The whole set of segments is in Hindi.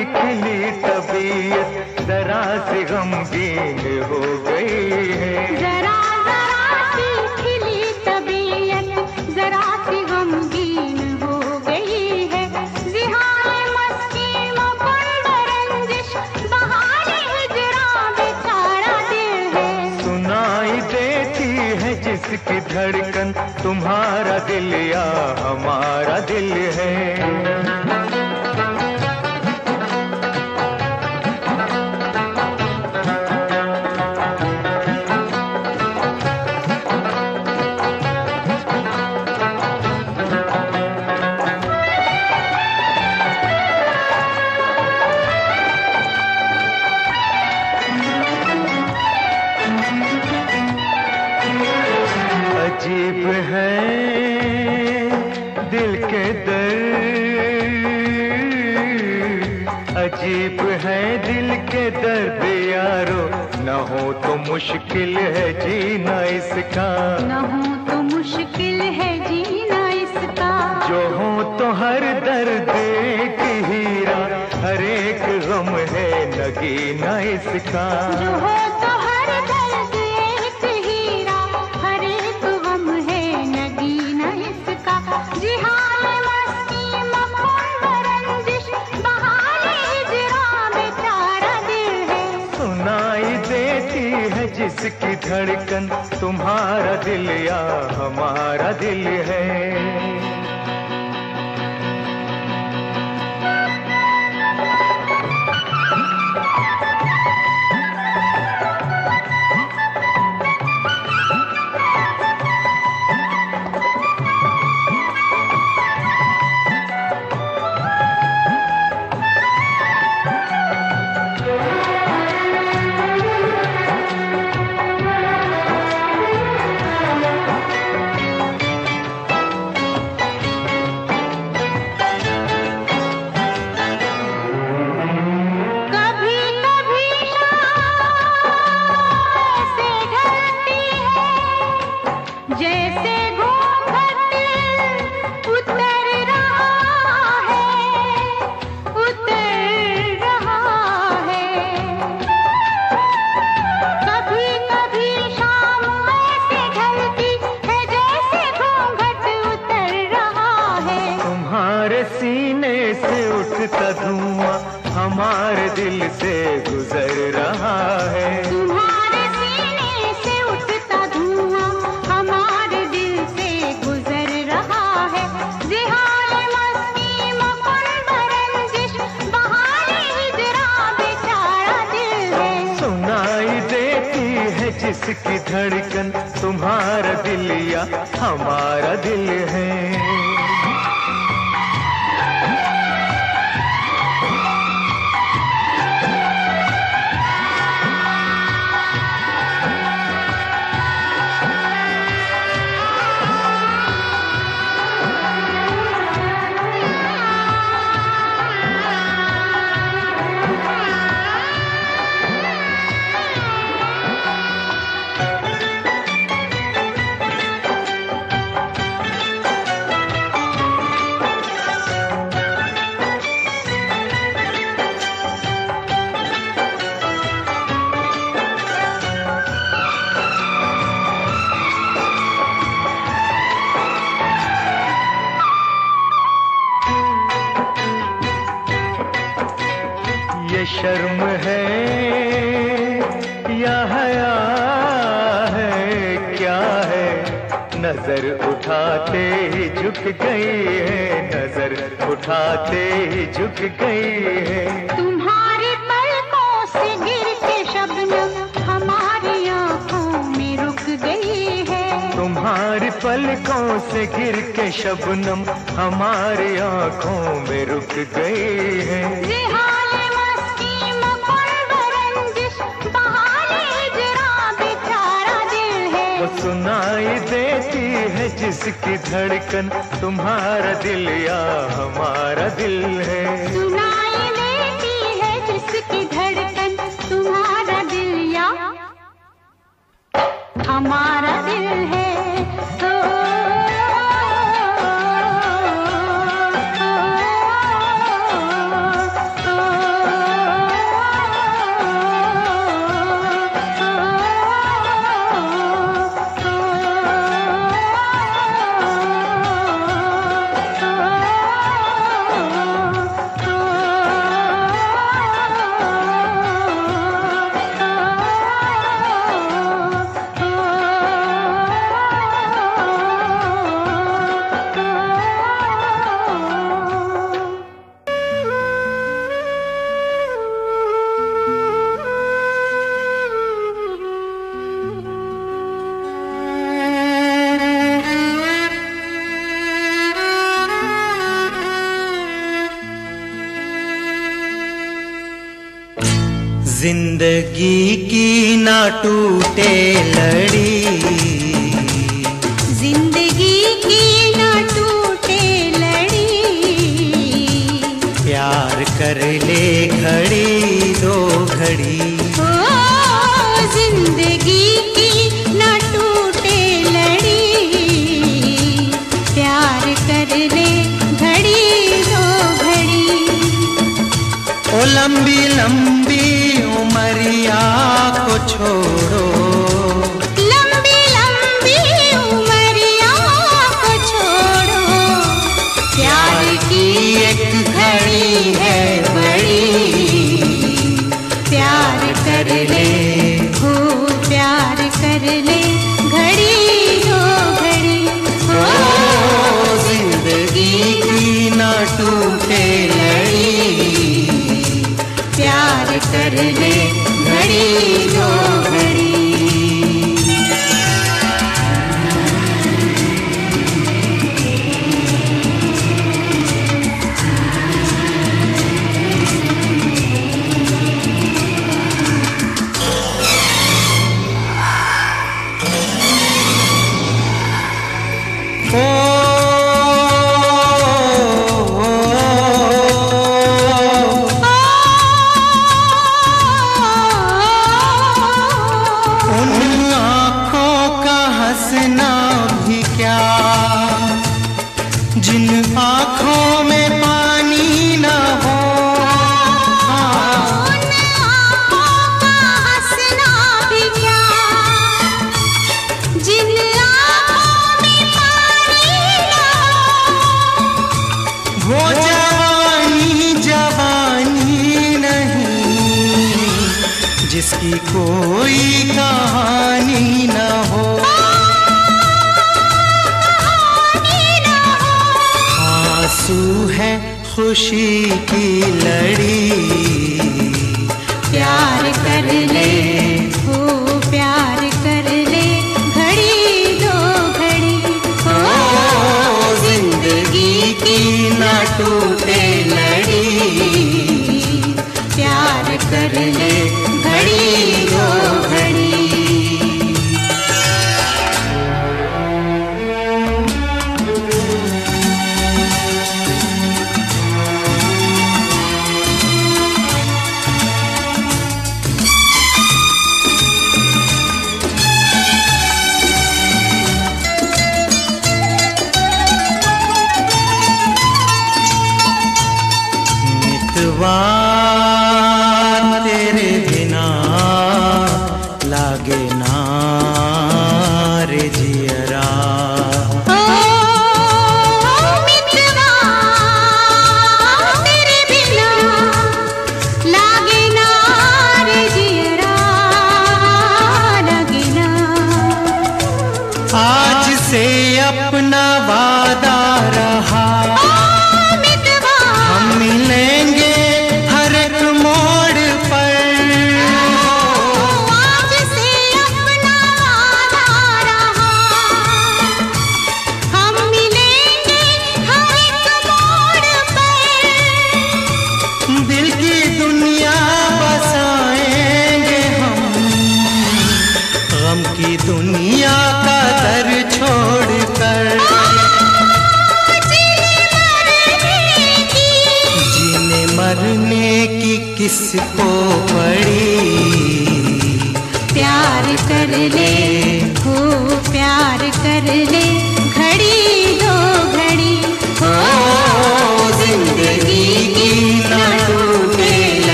की खिली तबीयत जरा से गमगीन हो गई है। जरा जरा तबीयत जरा सी हो गई है। मस्ती रंजिश हिजरा बेचारा दिल है। सुनाई देती है जिसकी धड़कन तुम्हारा दिल या हमारा दिल है। मुश्किल है जीना इसका। न हो तो मुश्किल है जीना इसका। जो हो तो हर दर्द एक हीरा हर एक गम है नगीना इसका। जो हो तो जिसकी धड़कन तुम्हारा दिल या हमारा दिल है। शबनम हमारी आँखों में रुक गई है। सुनाई देती है जिसकी धड़कन तुम्हारा दिल या हमारा दिल है। ज़िंदगी की ना टूटे लड़ी।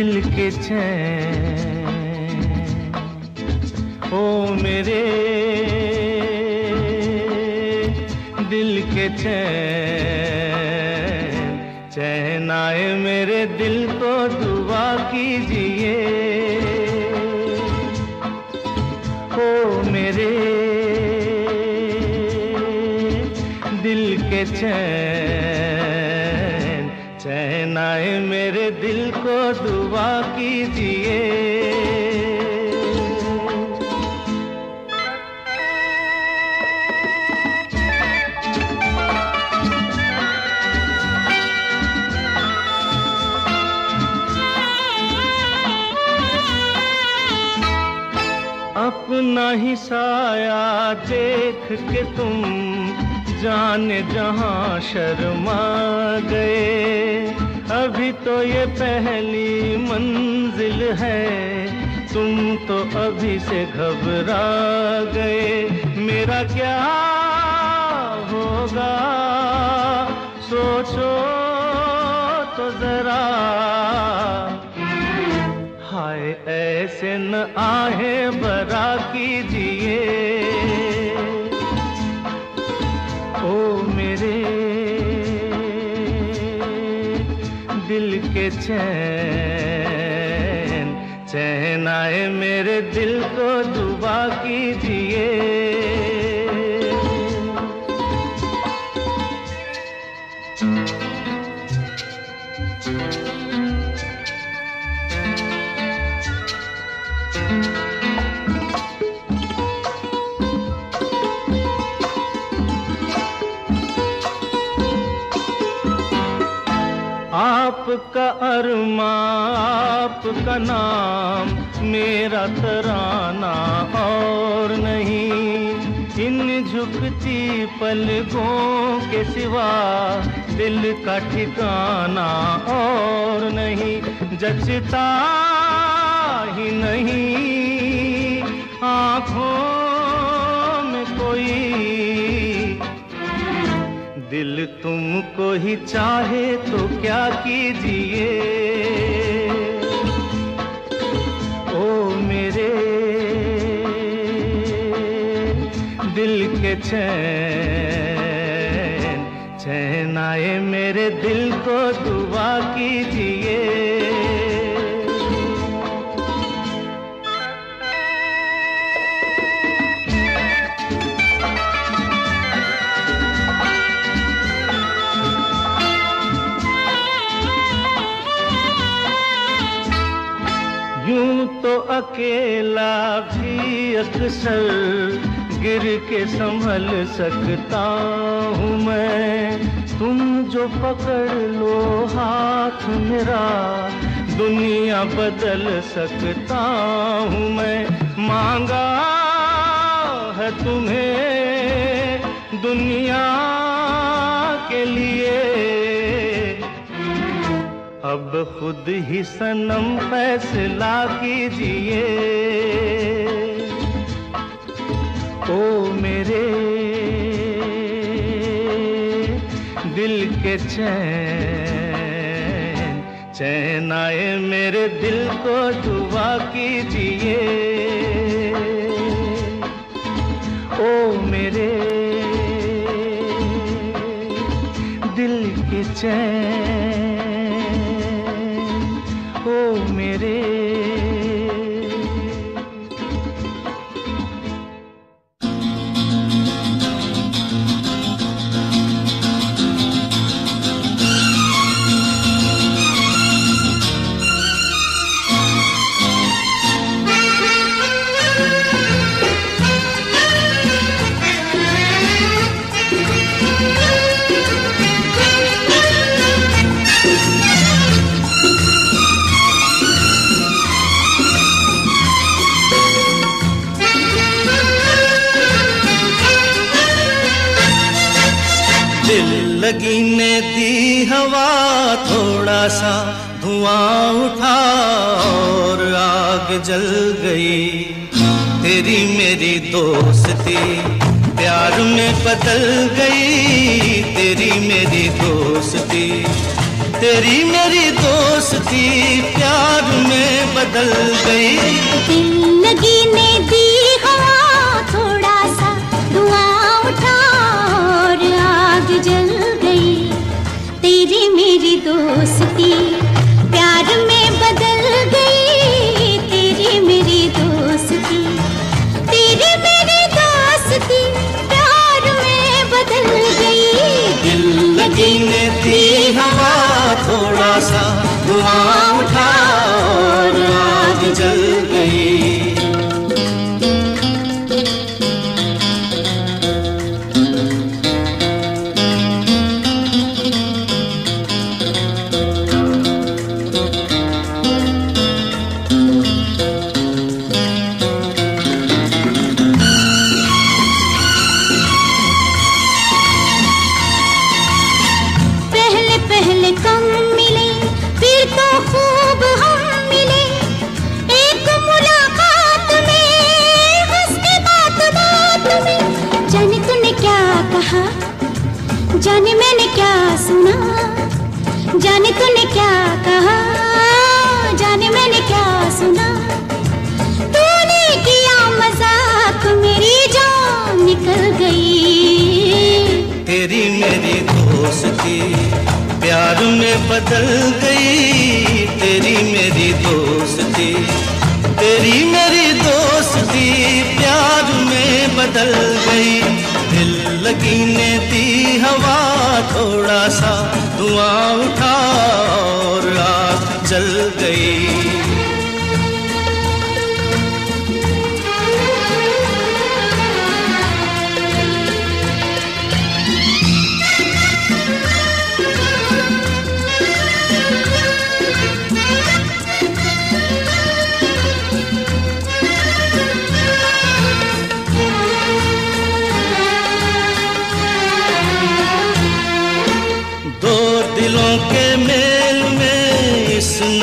दिल के चैन ओ मेरे दिल के चैन आए मेरे दिल को, दुआ कीजिए। ओ मेरे दिल के चैन चैन आए मेरे दिल को दुआ कीजिए। अपना ही साया देख के तुम जाने जहाँ शर्मा गए। अभी तो ये पहली मंजिल है। तुम तो अभी से घबरा गए। मेरा क्या होगा? सोचो तो जरा। हाय, ऐसे न आहे बरा कीजिए। के चैन चैन आए मेरे दिल को आपका अरमा, आपका नाम मेरा तराना और नहीं। इन झुकती पलकों के सिवा दिल का ठिकाना और नहीं। जचता ही नहीं। दिल तुमको ही चाहे तो क्या कीजिए? ओ मेरे, दिल के चैन चैन आए मेरे दिल को दुआ कीजिए। अकेला भी अक्सर गिर के संभल सकता हूँ मैं। तुम जो पकड़ लो हाथ मेरा, दुनिया बदल सकता हूँ मैं। मांगा है तुम्हें, दुनिया खुद ही सनम फैसला कीजिए। ओ मेरे दिल के चैन चैन आए मेरे दिल को दुआ कीजिए। ओ मेरे दिल के चैन मेरे सा धुआँ उठा और आग जल गई। तेरी मेरी दोस्ती प्यार में बदल गई। तेरी मेरी दोस्ती, तेरी मेरी दोस्ती प्यार में बदल गई। लगी ने दी दोस्ती।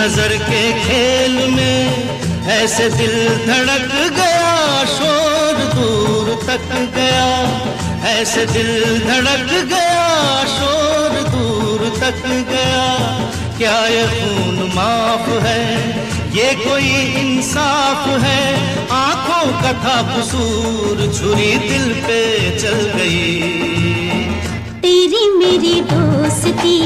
नज़र के खेल में ऐसे दिल धड़क गया, शोर दूर तक गया। ऐसे दिल धड़क गया, शोर दूर तक गया। क्या ये खून माफ़ है? ये कोई इंसाफ है? आँखों का था कसूर, छुरी दिल पे चल गई। तेरी मेरी दोस्ती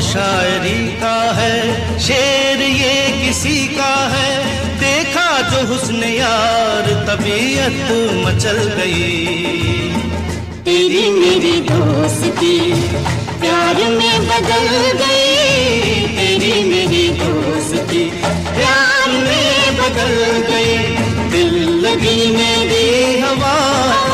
शायरी का है, शेर ये किसी का है। देखा जो हुस्न यार, तबीयत मचल गई। तेरी मेरी दोस्ती प्यार में बदल गई। तेरी मेरी दोस्ती प्यार में बदल गई। दिल लगी मेरी हवा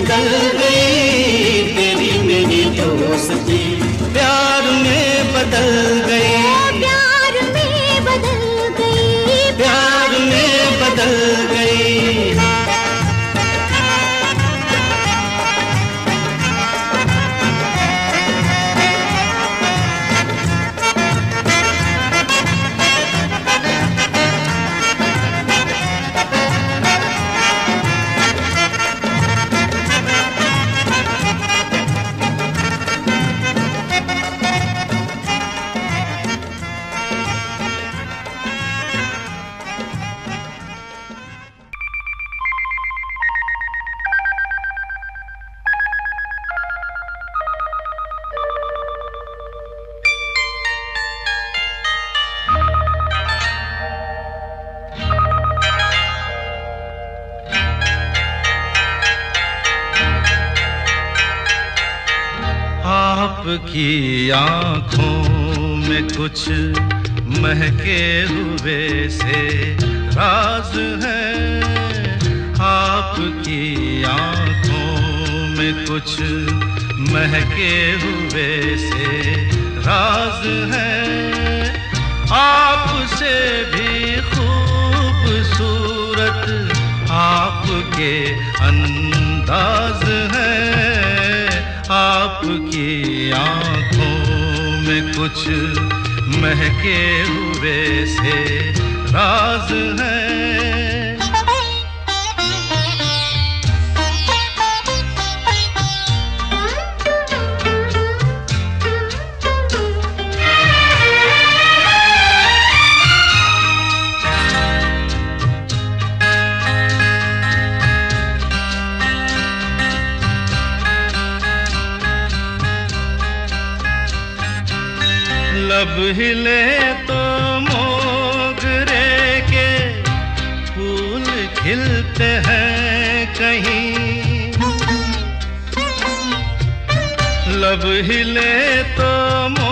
बदल गई तेरी मेरी दोस्ती प्यार में बदल आपकी आँखों में कुछ महके हुए से राज है। आपकी आँखों में कुछ महके हुए से राज है। आपसे भी खूबसूरत आपके अंदाज है। आपकी आँखों में कुछ महके हुए से राज है। पहले तो मोगरे के फूल खिलते हैं कहीं। लब हिले तो मो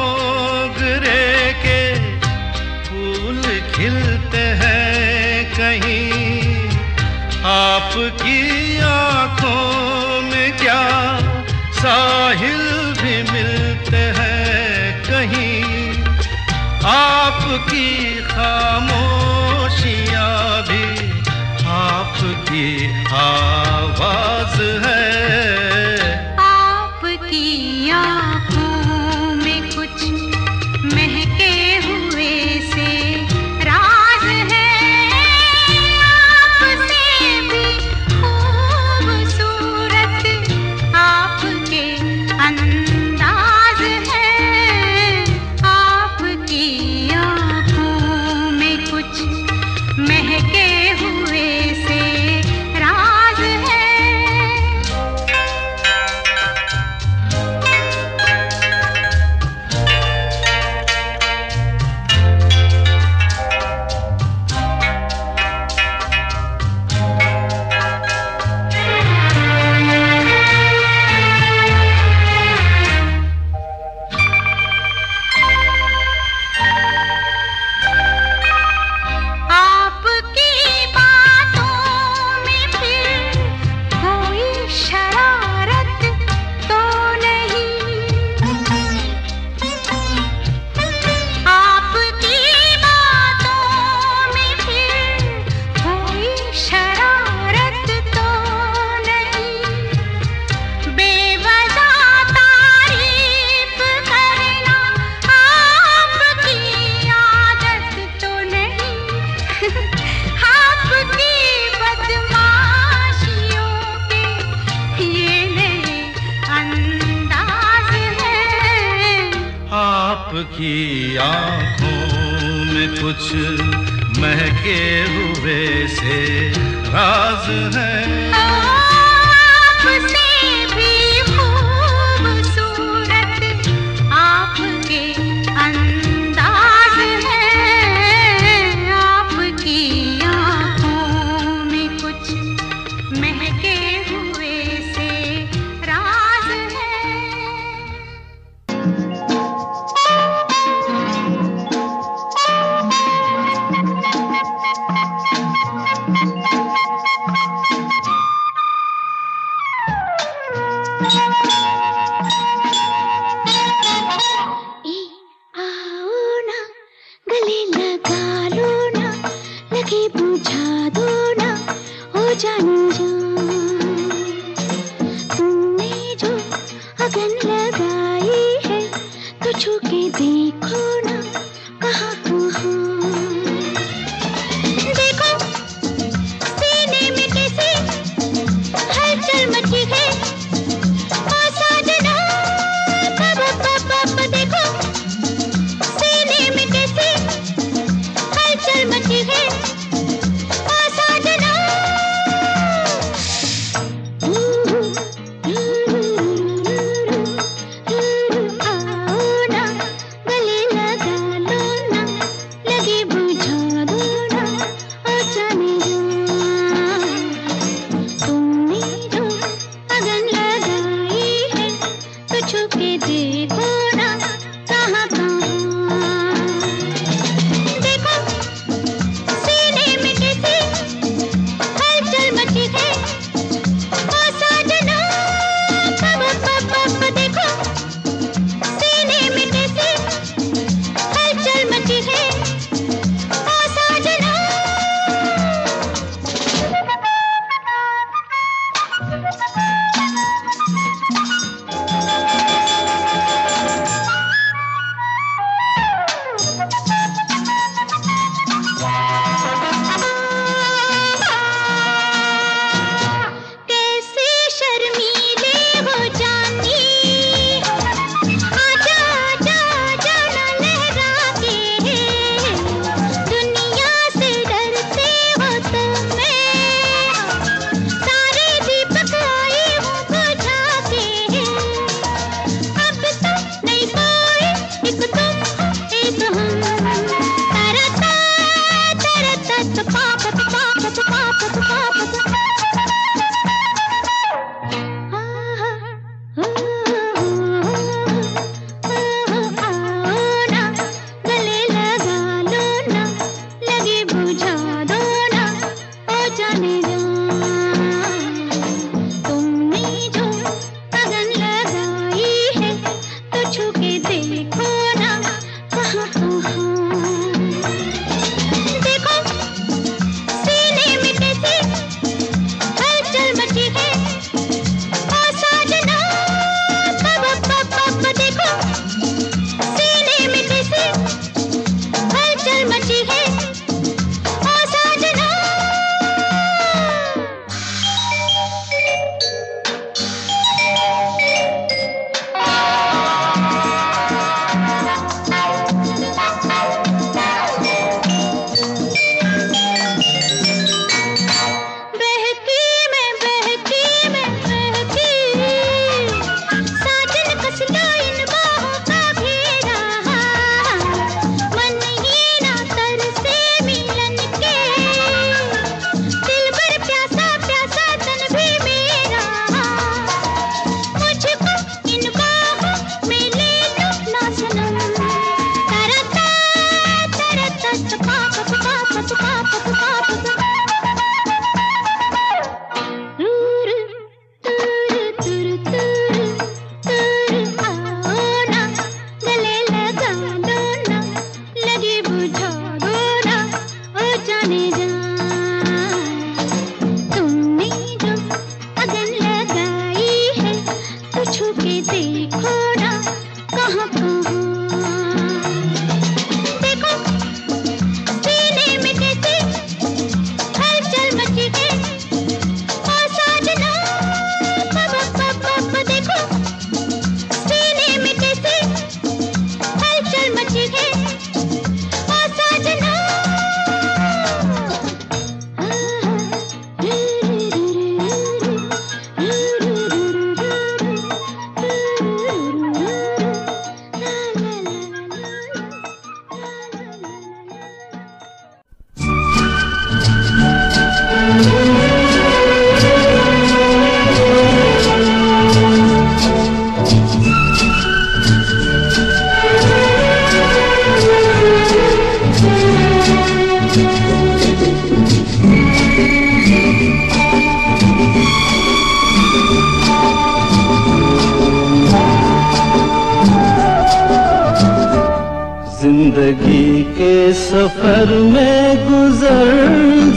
सफ़र में गुजर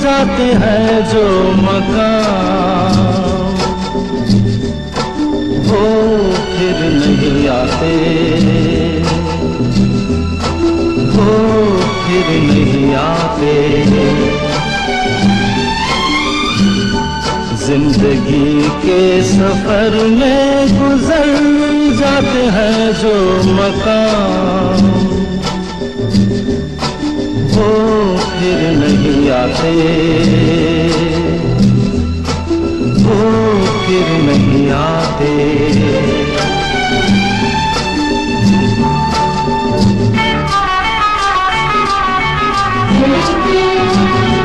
जाते हैं जो मकाम वो फिर नहीं आते। वो फिर नहीं आते। ज़िंदगी के सफ़र में गुजर जाते हैं जो मकाम वो फिर नहीं आते। वो फिर नहीं आते। फूल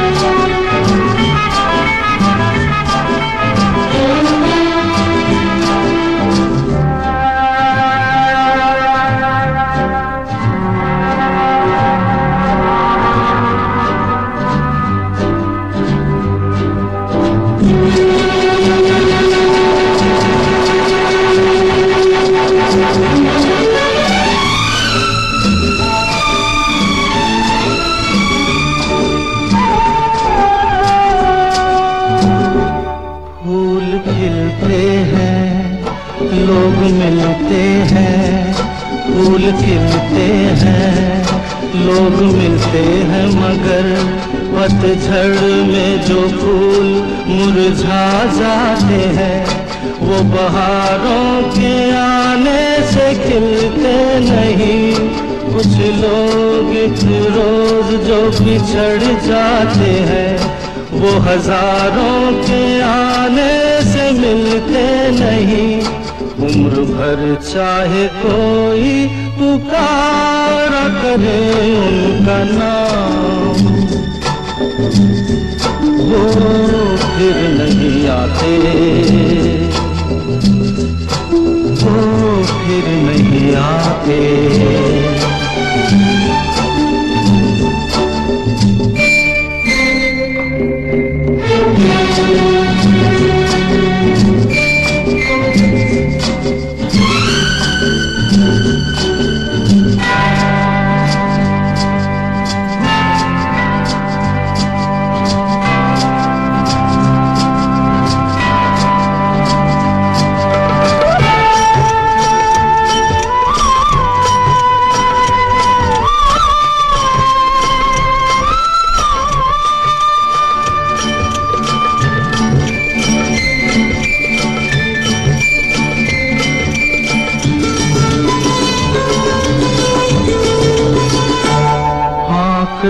लोग मिलते हैं, फूल खिलते हैं, लोग मिलते हैं मगर पतझड़ में जो फूल मुरझा जाते हैं, वो बहारों के आने से खिलते नहीं। कुछ लोग रोज जो बिछड़ जाते हैं, वो हज़ारों के आने से मिलते नहीं। उम्र भर चाहे कोई पुकार करे उनका नाम। वो फिर नहीं आते। वो फिर नहीं आते।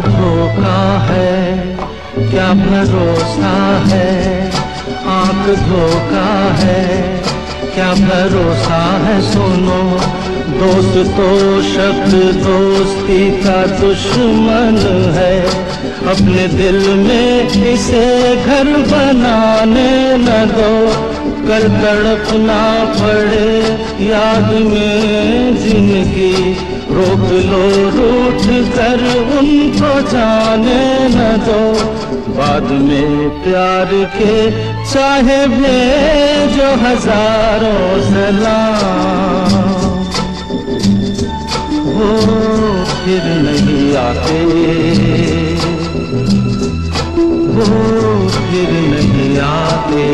धोखा है। क्या भरोसा है? आँख धोखा है। क्या भरोसा है? सुनो, दोस्त तो शब्द दोस्ती का दुश्मन है। अपने दिल में इसे घर बनाने न दो। कल तड़पना पड़े याद में ज़िंदगी रोक लो, रूठ कर उनको जाने न दो। बाद में प्यार के चाहे भेजो हज़ारों सलाम। वो फिर नहीं आते। वो फिर नहीं आते।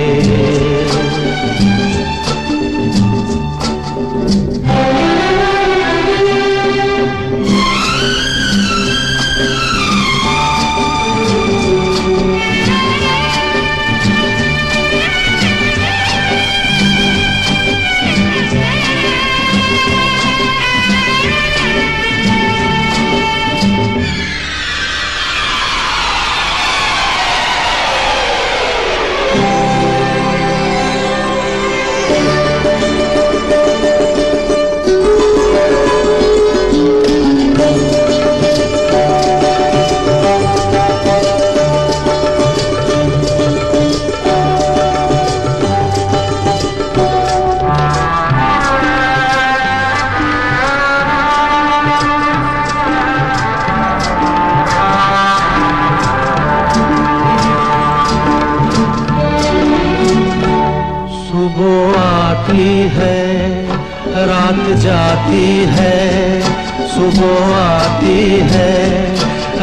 जाती है, सुबह आती है,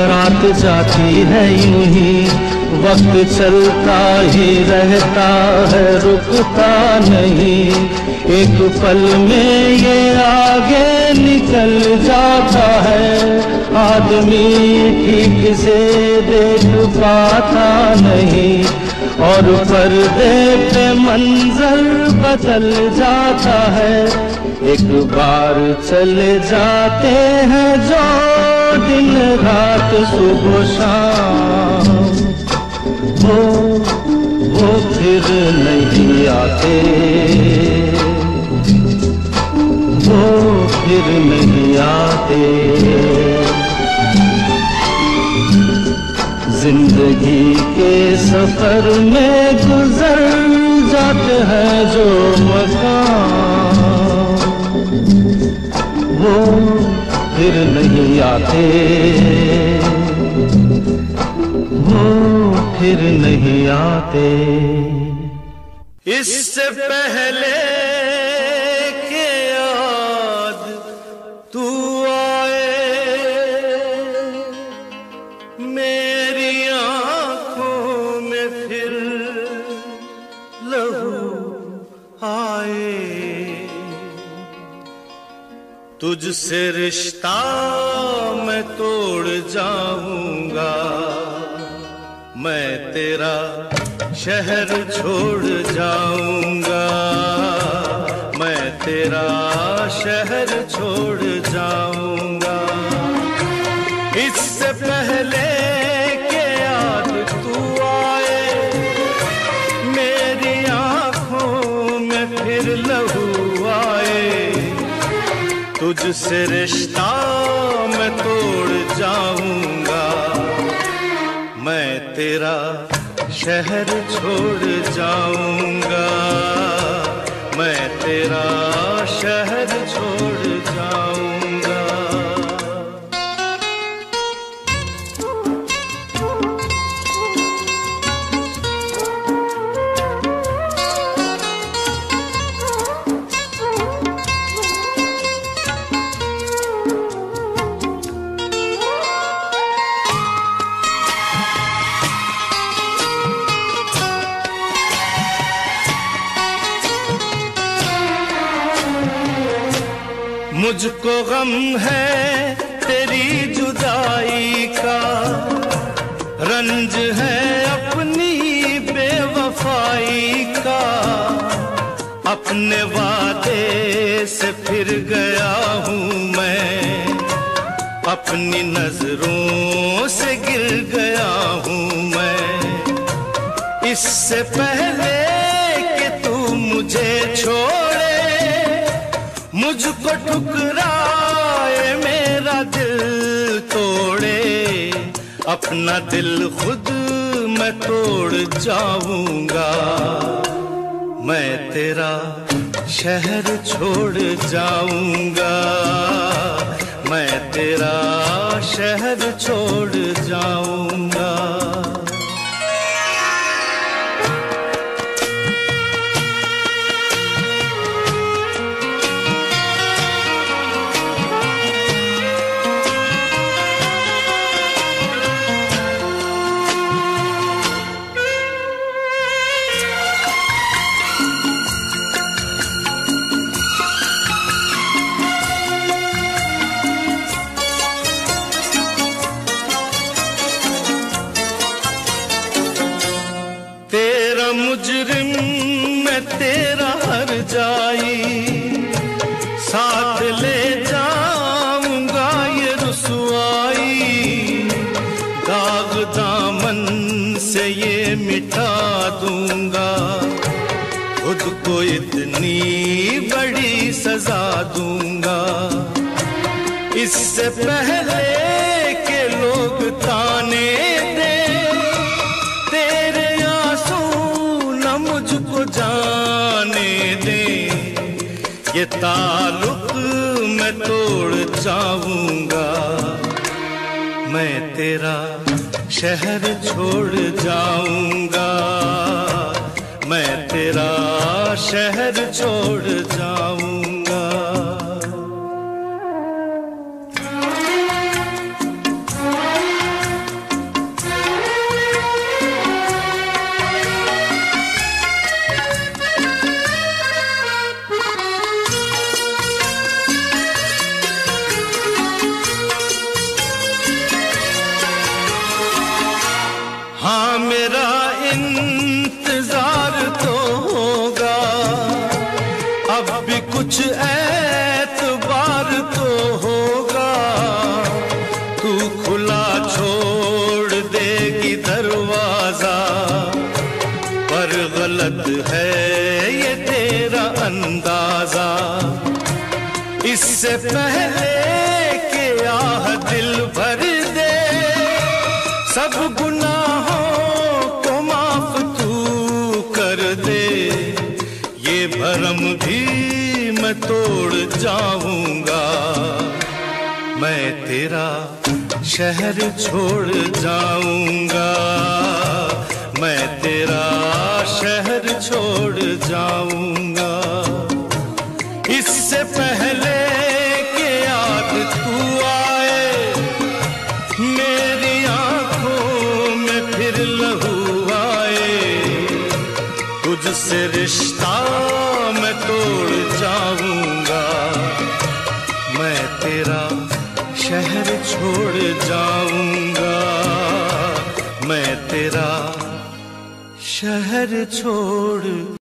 रात जाती है, यूँ ही वक्त चलता ही रहता है, रुकता नहीं। एक पल में ये आगे निकल जाता है, आदमी ठीक से देख पाता नहीं। और पर्दे पे मंजर बदल जाता है। एक बार चले जाते हैं जो दिन रात सुबह शाम। वो वो फिर नहीं आते। वो फिर नहीं आते। ज़िंदगी के सफ़र में गुजर जाते हैं जो मकान। वो फिर नहीं आते। वो फिर नहीं आते। इससे पहले तुझसे रिश्ता मैं तोड़ जाऊँगा। मैं तेरा शहर छोड़ जाऊँगा। मैं तेरा शहर छोड़ जाऊँगा। तुझसे रिश्ता मैं तोड़ जाऊँगा मैं तेरा शहर छोड़ जाऊँगा मैं तेरा शहर गम है तेरी जुदाई का। रंज है अपनी बेवफाई का। अपने वादे से फिर गया हूँ मैं। अपनी नज़रों से गिर गया हूँ मैं। इससे पहले कि तू मुझे छोड़े, मुझको ठुकराए मेरा दिल तोड़े, अपना दिल खुद मैं तोड़ जाऊँगा। मैं तेरा शहर छोड़ जाऊँगा। मैं तेरा शहर छोड़ जाऊँगा। सजा दूँगा। इससे पहले के लोग ताने दे, तेरे आँसू न मुझको जाने दे। ये ताल्लुक मैं तोड़ जाऊँगा मैं तेरा शहर छोड़ जाऊँगा। मैं तेरा शहर छोड़ जाऊँगा। मैं तेरा शहर छोड़ जाऊँगा। मैं तेरा शहर छोड़ जाऊँगा। इससे पहले के याद तू आए, मेरी आँखों में फिर लहू आए। तुझसे रिश्ता शहर छोड़